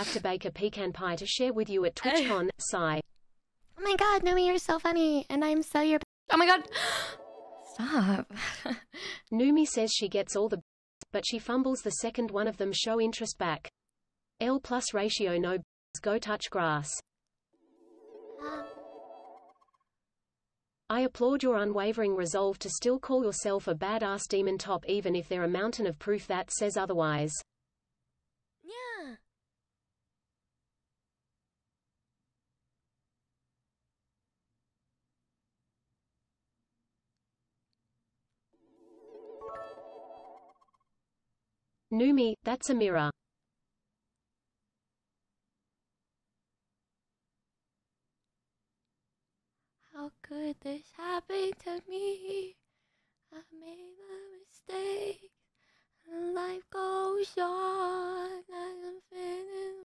have to bake a pecan pie to share with you at TwitchCon. Sigh. Oh my god, Numi, you're so funny, and I'm so your. Oh my god! Stop. Numi says she gets all the but she fumbles the second one of them show interest back. L plus ratio no go touch grass. I applaud your unwavering resolve to still call yourself a badass demon top even if there a mountain of proof that says otherwise. Numi, that's a mirror. How could this